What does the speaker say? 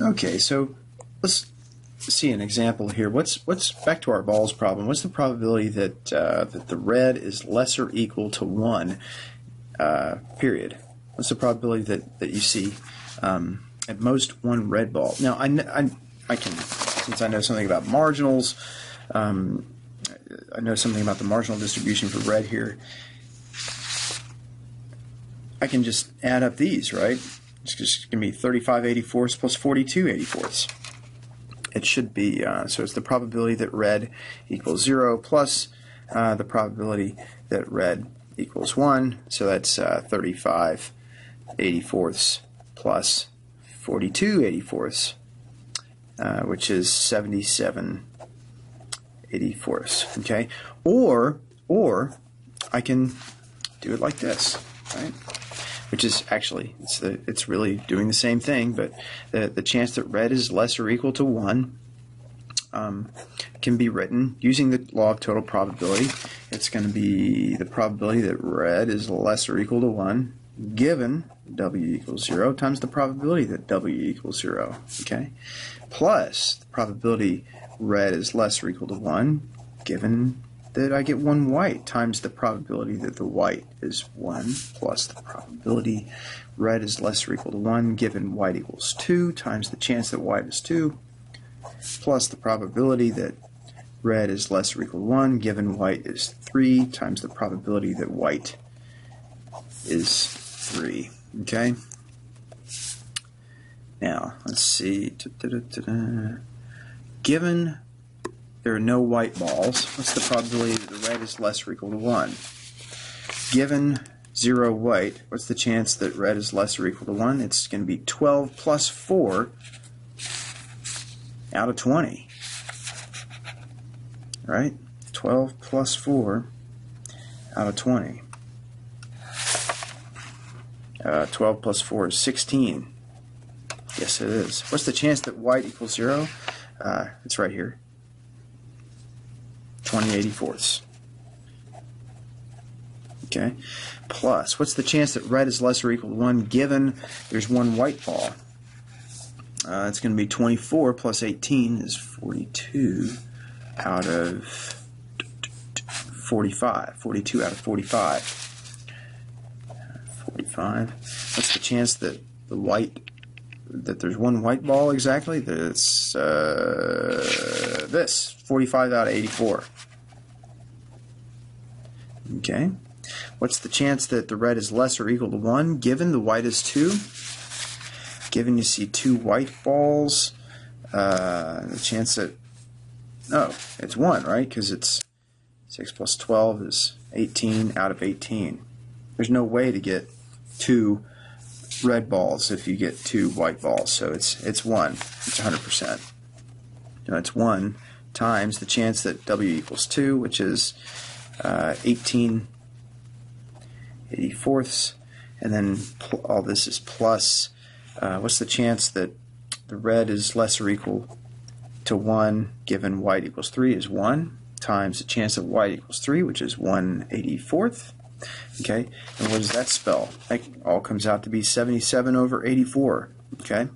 Okay, so let's see an example here. What's what's back to our balls problem? What's the probability that uh, that the red is less or equal to one? Uh, period. What's the probability that that you see um, at most one red ball? Now I, I, I can since I know something about marginals. Um, I know something about the marginal distribution for red here. I can just add up these, right? It's just going to be 35 84ths plus 42 84ths. It should be, uh, so it's the probability that red equals 0 plus uh, the probability that red equals 1. So that's uh, 35 84ths plus 42 84ths, uh, which is 77 84ths. Okay? Or, or I can do it like this, right? Which is actually it's the, it's really doing the same thing, but the the chance that red is less or equal to one um, can be written using the law of total probability. It's going to be the probability that red is less or equal to one given w equals zero times the probability that w equals zero. Okay, plus the probability red is less or equal to one given that I get one white times the probability that the white is 1 plus the probability red is less or equal to 1 given white equals 2 times the chance that white is 2 plus the probability that red is less or equal to 1 given white is 3 times the probability that white is 3. Okay? Now, let's see. Given there are no white balls, what's the probability that the red is less or equal to 1? Given 0 white, what's the chance that red is less or equal to 1? It's going to be 12 plus 4 out of 20. Right? 12 plus 4 out of 20. Uh, 12 plus 4 is 16. Yes, it is. What's the chance that white equals 0? Uh, it's right here. 2084ths. Okay, plus, what's the chance that red is less or equal to 1 given there's one white ball? Uh, it's going to be 24 plus 18 is 42 out of 45. 42 out of 45. 45. What's the chance that the white that there's one white ball exactly? That's uh, this 45 out of 84. Okay. What's the chance that the red is less or equal to 1 given the white is 2? Given you see two white balls, uh, the chance that, no, it's 1, right? Because it's 6 plus 12 is 18 out of 18. There's no way to get two red balls if you get two white balls, so it's it's 1. It's 100%. You know, it's 1 times the chance that W equals 2, which is uh, 18 84ths, and then all this is plus. Uh, what's the chance that the red is less or equal to 1 given white equals 3 is 1 times the chance of white equals 3, which is 1 84th. Okay, and what does that spell? That all comes out to be 77 over 84. Okay,